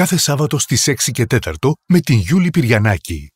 Κάθε Σάββατο στις 6 και 4 με την Γιούλη Πιριανάκη.